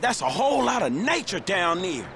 That's a whole lot of nature down there.